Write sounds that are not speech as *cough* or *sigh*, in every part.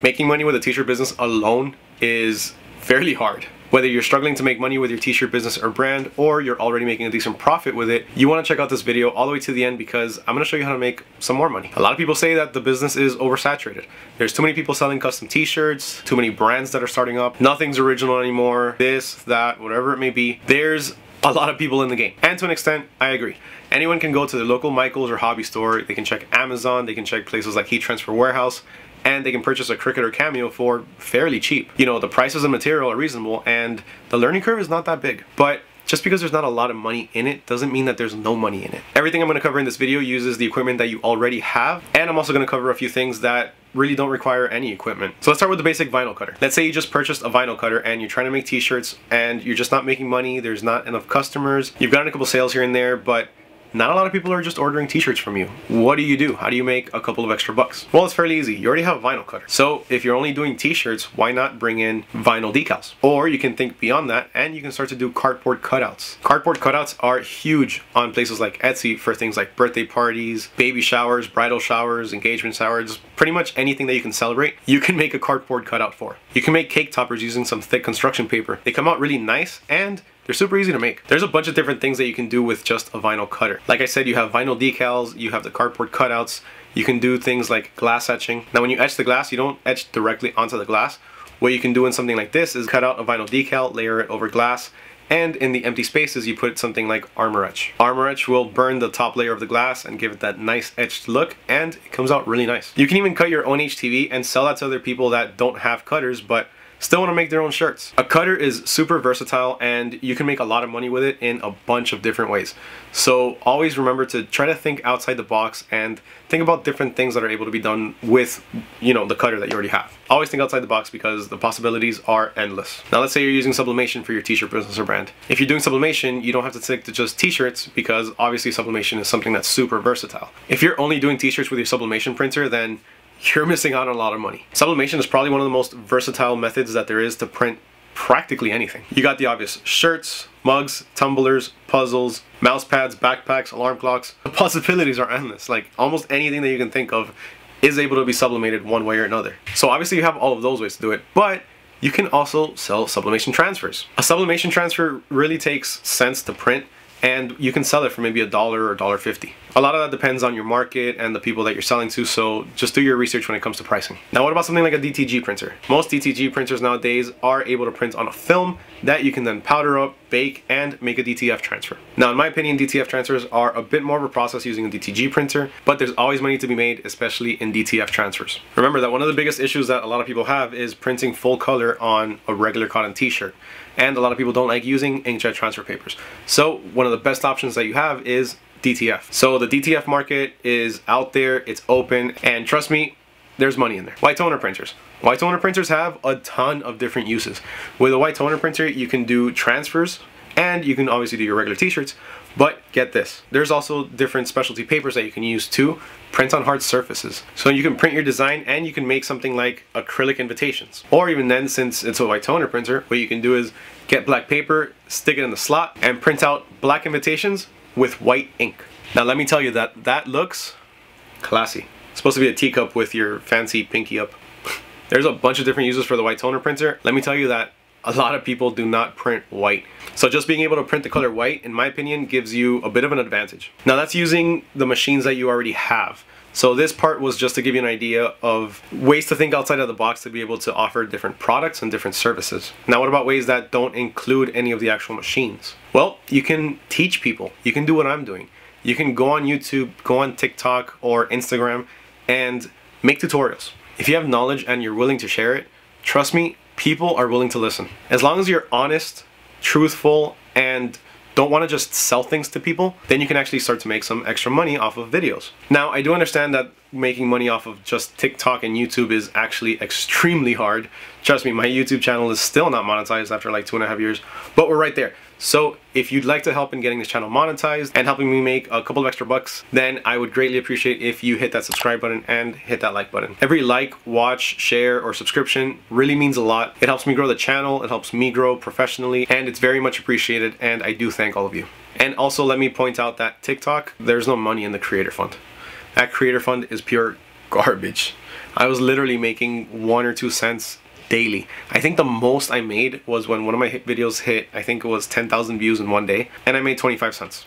Making money with a t-shirt business alone is fairly hard. Whether you're struggling to make money with your t-shirt business or brand, or you're already making a decent profit with it, you wanna check out this video all the way to the end because I'm gonna show you how to make some more money. A lot of people say that the business is oversaturated. There's too many people selling custom t-shirts, too many brands that are starting up, nothing's original anymore, this, that, whatever it may be. There's a lot of people in the game. And to an extent, I agree. Anyone can go to their local Michaels or hobby store, they can check Amazon, they can check places like Heat Transfer Warehouse, and they can purchase a Cricut or Cameo for fairly cheap. You know, the prices of material are reasonable and the learning curve is not that big. But just because there's not a lot of money in it doesn't mean that there's no money in it. Everything I'm going to cover in this video uses the equipment that you already have and I'm also going to cover a few things that really don't require any equipment. So let's start with the basic vinyl cutter. Let's say you just purchased a vinyl cutter and you're trying to make t-shirts and you're just not making money, there's not enough customers, you've gotten a couple sales here and there, but not a lot of people are just ordering t-shirts from you. What do you do? How do you make a couple of extra bucks? Well, it's fairly easy. You already have a vinyl cutter. So if you're only doing t-shirts, why not bring in vinyl decals? Or you can think beyond that and you can start to do cardboard cutouts. Cardboard cutouts are huge on places like Etsy for things like birthday parties, baby showers, bridal showers, engagement showers, pretty much anything that you can celebrate, you can make a cardboard cutout for. You can make cake toppers using some thick construction paper. They come out really nice and they're super easy to make. There's a bunch of different things that you can do with just a vinyl cutter. Like I said, you have vinyl decals, you have the cardboard cutouts, you can do things like glass etching. Now when you etch the glass, you don't etch directly onto the glass. What you can do in something like this is cut out a vinyl decal, layer it over glass, and in the empty spaces you put something like Armour Etch. Armour Etch will burn the top layer of the glass and give it that nice etched look and it comes out really nice. You can even cut your own HTV and sell that to other people that don't have cutters but still want to make their own shirts. A cutter is super versatile and you can make a lot of money with it in a bunch of different ways. So always remember to try to think outside the box and think about different things that are able to be done with, you know, the cutter that you already have. Always think outside the box because the possibilities are endless. Now let's say you're using sublimation for your t-shirt business or brand. If you're doing sublimation, you don't have to stick to just t-shirts because obviously sublimation is something that's super versatile. If you're only doing t-shirts with your sublimation printer, then you're missing out on a lot of money. Sublimation is probably one of the most versatile methods that there is to print practically anything. You got the obvious shirts, mugs, tumblers, puzzles, mouse pads, backpacks, alarm clocks. The possibilities are endless. Like almost anything that you can think of is able to be sublimated one way or another. So obviously you have all of those ways to do it, but you can also sell sublimation transfers. A sublimation transfer really takes cents to print and you can sell it for maybe a dollar or dollar fifty. A lot of that depends on your market and the people that you're selling to, so just do your research when it comes to pricing. Now what about something like a DTG printer? Most DTG printers nowadays are able to print on a film that you can then powder up, bake, and make a DTF transfer. Now in my opinion, DTF transfers are a bit more of a process using a DTG printer, but there's always money to be made, especially in DTF transfers. Remember that one of the biggest issues that a lot of people have is printing full color on a regular cotton t-shirt and a lot of people don't like using inkjet transfer papers. So one of the best options that you have is DTF. So the DTF market is out there, it's open, and trust me, there's money in there. White toner printers. White toner printers have a ton of different uses. With a white toner printer, you can do transfers, and you can obviously do your regular t-shirts, but get this, there's also different specialty papers that you can use to print on hard surfaces. So you can print your design and you can make something like acrylic invitations. Or even then, since it's a white toner printer, what you can do is get black paper, stick it in the slot, and print out black invitations with white ink. Now let me tell you that that looks classy. Supposed to be a teacup with your fancy pinky up. There's a bunch of different uses for the white toner printer. Let me tell you that a lot of people do not print white. So just being able to print the color white, in my opinion, gives you a bit of an advantage. Now that's using the machines that you already have. So this part was just to give you an idea of ways to think outside of the box to be able to offer different products and different services. Now what about ways that don't include any of the actual machines? Well, you can teach people. You can do what I'm doing. You can go on YouTube, go on TikTok or Instagram and make tutorials. If you have knowledge and you're willing to share it, trust me, people are willing to listen. As long as you're honest, truthful, and don't want to just sell things to people, then you can actually start to make some extra money off of videos. Now, I do understand that making money off of just TikTok and YouTube is actually extremely hard. Trust me, my YouTube channel is still not monetized after like two and a half years, but we're right there. So if you'd like to help in getting this channel monetized and helping me make a couple of extra bucks, then I would greatly appreciate if you hit that subscribe button and hit that like button. Every like, watch, share, or subscription really means a lot. It helps me grow the channel, it helps me grow professionally, and it's very much appreciated, and I do thank all of you. And also let me point out that TikTok, there's no money in the creator fund. That creator fund is pure garbage. I was literally making one or two cents daily. I think the most I made was when one of my videos hit, I think it was 10,000 views in one day, and I made 25 cents.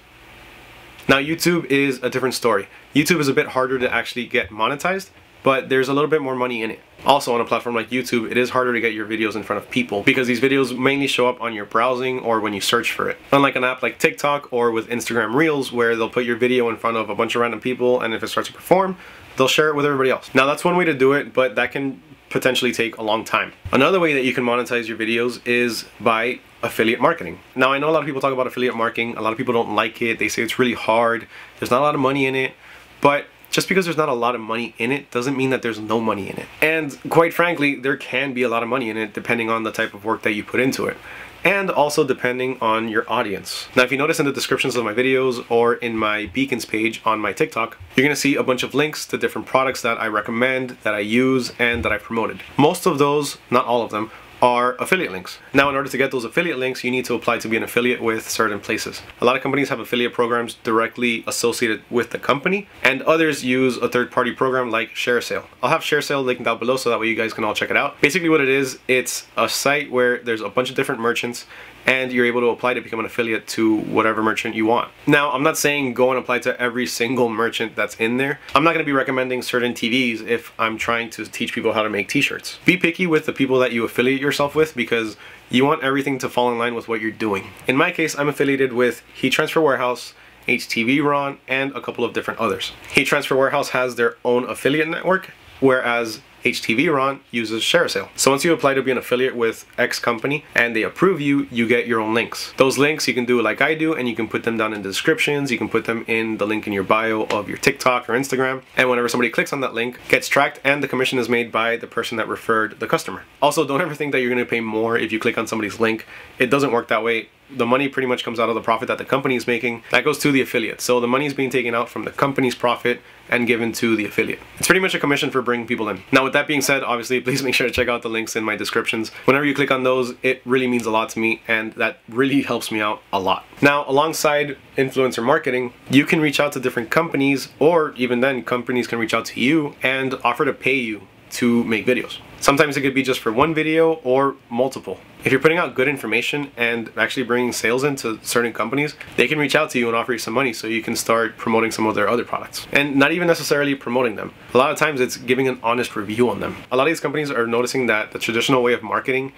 Now YouTube is a different story. YouTube is a bit harder to actually get monetized, but there's a little bit more money in it. Also on a platform like YouTube, it is harder to get your videos in front of people because these videos mainly show up on your browsing or when you search for it. Unlike an app like TikTok or with Instagram Reels where they'll put your video in front of a bunch of random people and if it starts to perform, they'll share it with everybody else. Now that's one way to do it, but that can potentially take a long time. Another way that you can monetize your videos is by affiliate marketing. Now I know a lot of people talk about affiliate marketing, a lot of people don't like it, they say it's really hard, there's not a lot of money in it, but just because there's not a lot of money in it doesn't mean that there's no money in it. And quite frankly, there can be a lot of money in it depending on the type of work that you put into it and also depending on your audience. Now if you notice in the descriptions of my videos or in my beacons page on my TikTok, you're gonna see a bunch of links to different products that I recommend, that I use, and that I've promoted. Most of those, not all of them, are affiliate links. Now in order to get those affiliate links, you need to apply to be an affiliate with certain places. A lot of companies have affiliate programs directly associated with the company and others use a third-party program like ShareASale. I'll have ShareASale linked down below so that way you guys can all check it out. Basically what it is, it's a site where there's a bunch of different merchants and you're able to apply to become an affiliate to whatever merchant you want. Now, I'm not saying go and apply to every single merchant that's in there. I'm not going to be recommending certain TVs if I'm trying to teach people how to make t-shirts. Be picky with the people that you affiliate yourself with because you want everything to fall in line with what you're doing. In my case, I'm affiliated with Heat Transfer Warehouse, HTVRont, and a couple of different others. Heat Transfer Warehouse has their own affiliate network, whereas HTVRont uses ShareASale. So once you apply to be an affiliate with X company and they approve you, you get your own links. Those links you can do like I do and you can put them down in the descriptions, you can put them in the link in your bio of your TikTok or Instagram. And whenever somebody clicks on that link, gets tracked and the commission is made by the person that referred the customer. Also, don't ever think that you're gonna pay more if you click on somebody's link. It doesn't work that way the money pretty much comes out of the profit that the company is making. That goes to the affiliate. So the money is being taken out from the company's profit and given to the affiliate. It's pretty much a commission for bringing people in. Now with that being said, obviously *laughs* please make sure to check out the links in my descriptions. Whenever you click on those, it really means a lot to me and that really helps me out a lot. Now alongside influencer marketing, you can reach out to different companies or even then companies can reach out to you and offer to pay you to make videos. Sometimes it could be just for one video or multiple. If you're putting out good information and actually bringing sales into certain companies, they can reach out to you and offer you some money so you can start promoting some of their other products. And not even necessarily promoting them. A lot of times it's giving an honest review on them. A lot of these companies are noticing that the traditional way of marketing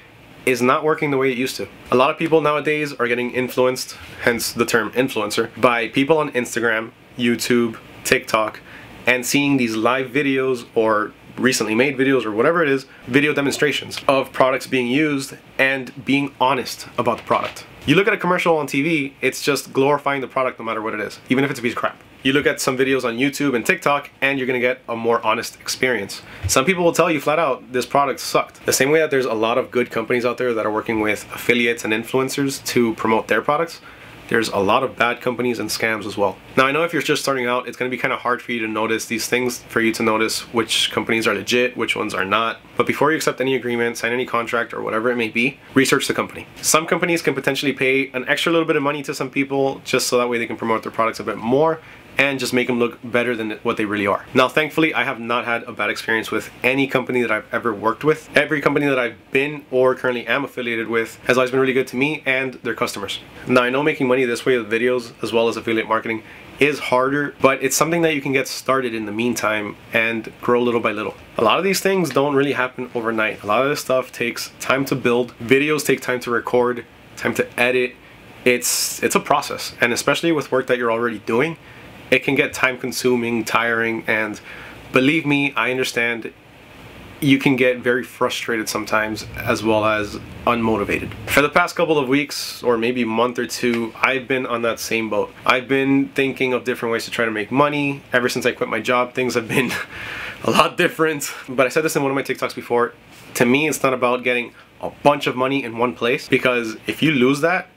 is not working the way it used to. A lot of people nowadays are getting influenced, hence the term influencer, by people on Instagram, YouTube, TikTok, and seeing these live videos or recently made videos or whatever it is, video demonstrations of products being used and being honest about the product. You look at a commercial on TV, it's just glorifying the product no matter what it is, even if it's a piece of crap. You look at some videos on YouTube and TikTok and you're gonna get a more honest experience. Some people will tell you flat out, this product sucked. The same way that there's a lot of good companies out there that are working with affiliates and influencers to promote their products, there's a lot of bad companies and scams as well. Now I know if you're just starting out, it's going to be kind of hard for you to notice these things, for you to notice which companies are legit, which ones are not. But before you accept any agreement, sign any contract or whatever it may be, research the company. Some companies can potentially pay an extra little bit of money to some people just so that way they can promote their products a bit more and just make them look better than what they really are. Now, thankfully, I have not had a bad experience with any company that I've ever worked with. Every company that I've been or currently am affiliated with has always been really good to me and their customers. Now, I know making money this way with videos as well as affiliate marketing is harder, but it's something that you can get started in the meantime and grow little by little. A lot of these things don't really happen overnight. A lot of this stuff takes time to build. Videos take time to record, time to edit. It's, it's a process, and especially with work that you're already doing, it can get time consuming, tiring, and believe me, I understand you can get very frustrated sometimes as well as unmotivated. For the past couple of weeks or maybe month or two, I've been on that same boat. I've been thinking of different ways to try to make money. Ever since I quit my job, things have been *laughs* a lot different. But I said this in one of my TikToks before. To me, it's not about getting a bunch of money in one place because if you lose that,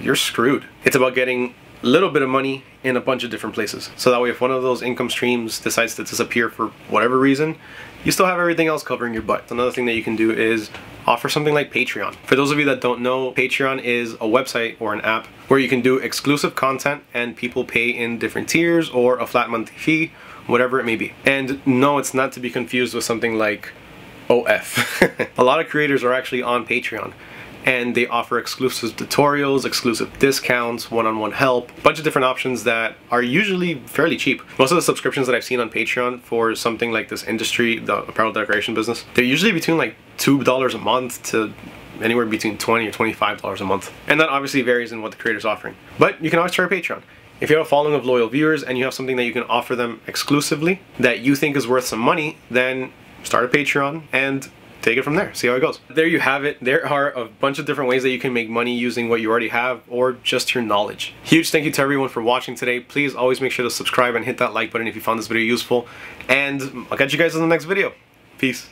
you're screwed. It's about getting little bit of money in a bunch of different places. So that way if one of those income streams decides to disappear for whatever reason, you still have everything else covering your butt. Another thing that you can do is offer something like Patreon. For those of you that don't know, Patreon is a website or an app where you can do exclusive content and people pay in different tiers or a flat monthly fee whatever it may be. And no, it's not to be confused with something like OF. *laughs* a lot of creators are actually on Patreon and they offer exclusive tutorials, exclusive discounts, one-on-one help, a bunch of different options that are usually fairly cheap. Most of the subscriptions that I've seen on Patreon for something like this industry, the apparel decoration business, they're usually between like $2 a month to anywhere between 20 or $25 a month. And that obviously varies in what the creator's offering. But you can always try Patreon. If you have a following of loyal viewers and you have something that you can offer them exclusively that you think is worth some money, then start a Patreon and take it from there, see how it goes. There you have it. There are a bunch of different ways that you can make money using what you already have or just your knowledge. Huge thank you to everyone for watching today. Please always make sure to subscribe and hit that like button if you found this video useful. And I'll catch you guys in the next video. Peace.